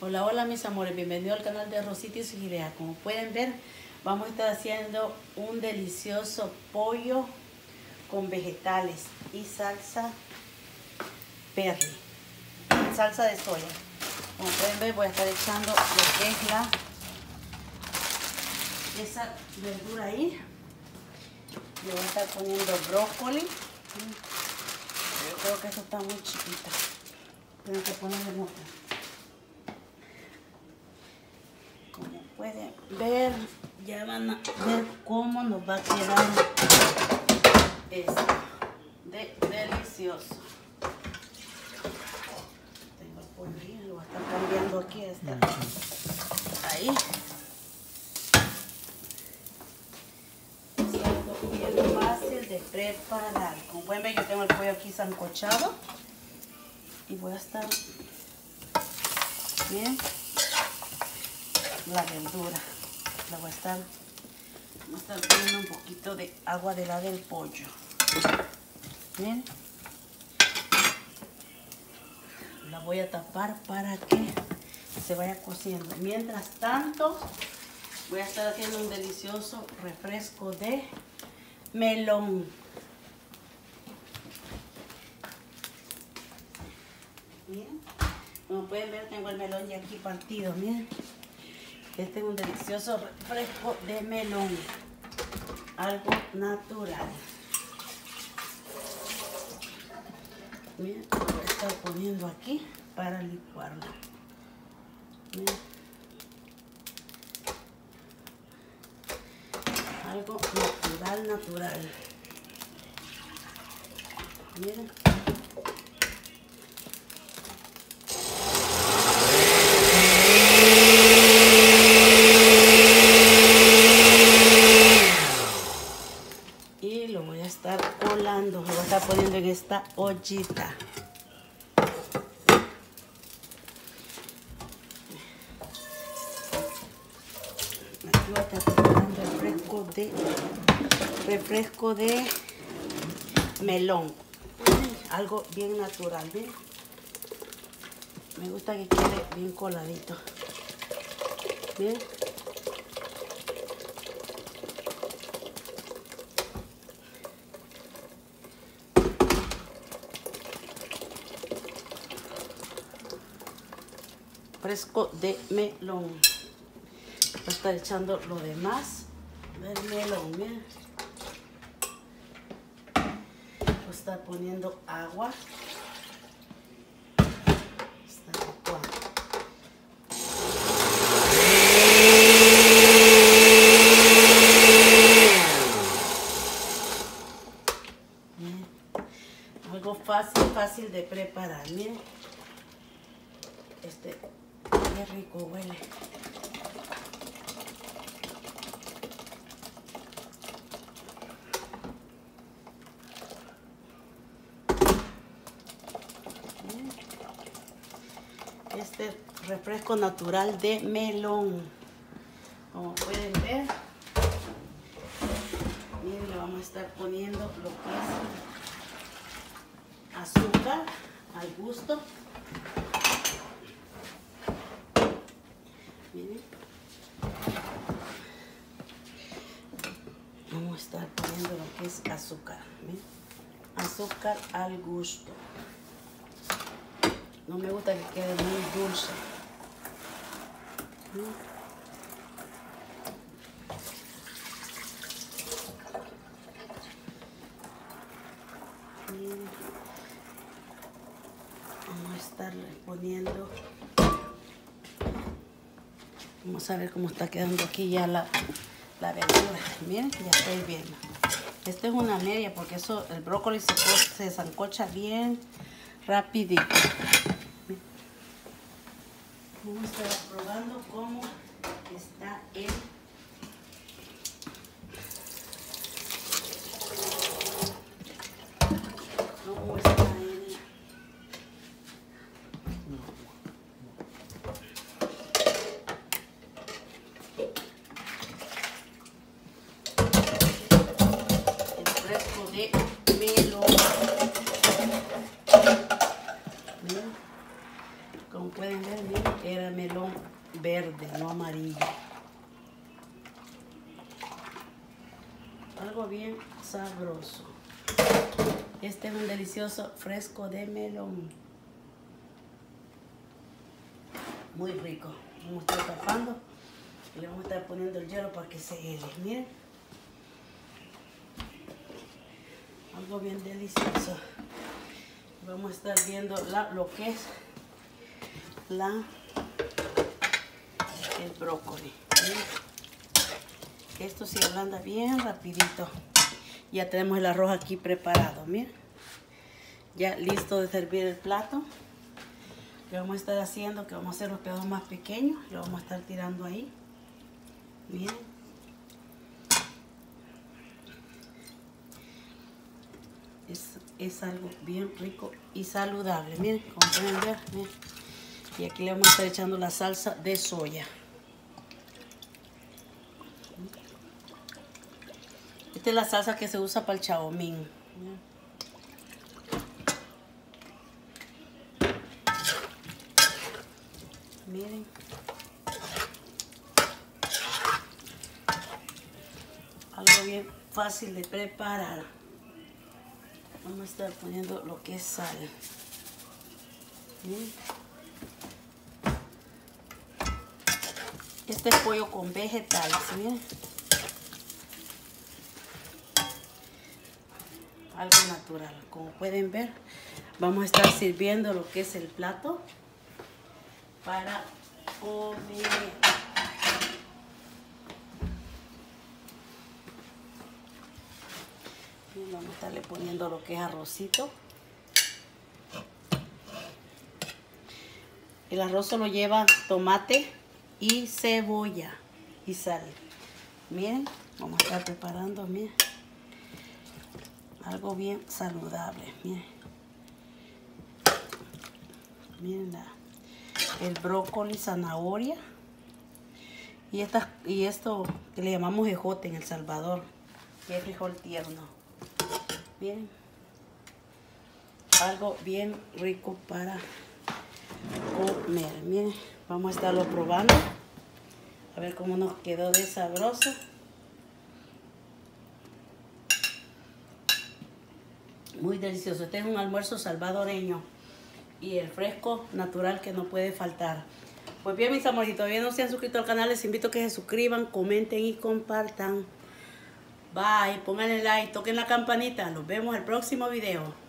Hola, hola mis amores, bienvenido al canal de Rosita y su idea. Como pueden ver, vamos a estar haciendo un delicioso pollo con vegetales y salsa perry, salsa de soya. Como pueden ver, voy a estar echando lo que es la esa verdura ahí. Le voy a estar poniendo brócoli. Yo creo que esto está muy chiquita. Tengo que ponerle mucho. Como pueden ver, ya van a ver cómo nos va a quedar esto. De, delicioso. Tengo el ahí, lo voy a estar cambiando aquí. Está. Ahí. Es bien fácil de preparar. Como pueden ver, yo tengo el pollo aquí sancochado. Y voy a estar bien la verdura. La voy a estar, estar poniendo un poquito de agua de la del pollo. Bien. La voy a tapar para que se vaya cociendo. Mientras tanto, voy a estar haciendo un delicioso refresco de melón. Bien. Como pueden ver, tengo el melón ya aquí partido. Miren. Este es un delicioso refresco de melón. Algo natural. Miren, lo a estar poniendo aquí para licuarlo. Miren. Algo natural, natural. Miren. y lo voy a estar colando, lo voy a estar poniendo en esta ollita. Aquí voy a estar preparando refresco de refresco de melón. Algo bien natural, ¿ven? Me gusta que quede bien coladito. Bien. Fresco de melón. Voy a estar echando lo demás del melón, miren. Voy a estar poniendo agua. Algo fácil, fácil de preparar, miren. Este, qué rico huele. Este refresco natural de melón. Como pueden ver, miren, le vamos a estar poniendo lo que es azúcar al gusto. Miren. Vamos a estar poniendo lo que es azúcar. Azúcar al gusto. No me gusta que quede muy dulce. Vamos a estarle poniendo Vamos a ver cómo está quedando aquí ya la, la verdura. Miren, ya estoy viendo. Esta es una media porque eso, el brócoli se, se zancocha bien rapidito. Vamos a estar probando cómo está el cómo está el el fresco de melón. Miren. Como pueden ver, miren, era melón verde, no amarillo. Algo bien sabroso. Este es un delicioso fresco de melón. Muy rico. Vamos a estar tapando y le vamos a estar poniendo el hielo para que se hele. Miren. Algo bien delicioso. Vamos a estar viendo lo que es la el brócoli. Esto se ablanda bien rapidito. Ya tenemos el arroz aquí preparado, miren. Ya listo de servir el plato. Que vamos a estar haciendo, que vamos a hacer los pedazos más pequeños. Lo vamos a estar tirando ahí. Miren. Es, es algo bien rico y saludable. Miren, como pueden ver. Y aquí le vamos a estar echando la salsa de soya. Esta es la salsa que se usa para el chaomín. Miren. Algo bien fácil de preparar. Vamos a estar poniendo lo que es sal. Miren. Este es pollo con vegetales, miren. Algo natural. Como pueden ver, vamos a estar sirviendo lo que es el plato para comer. Vamos a estarle poniendo lo que es arrocito. El arroz solo lleva tomate, y cebolla y sal. Miren, vamos a estar preparando, miren. Algo bien saludable, miren. Miren el brócoli, zanahoria. Y, esta, y esto que le llamamos ejote en El Salvador, que es frijol tierno. Miren. Algo bien rico para comer. Miren. Vamos a estarlo probando. A ver cómo nos quedó de sabroso. Muy delicioso. Este es un almuerzo salvadoreño. Y el fresco natural que no puede faltar. Pues bien, mis amores, si todavía no se han suscrito al canal, les invito a que se suscriban, comenten y compartan. Bye, pónganle like, toquen la campanita. Nos vemos el próximo video.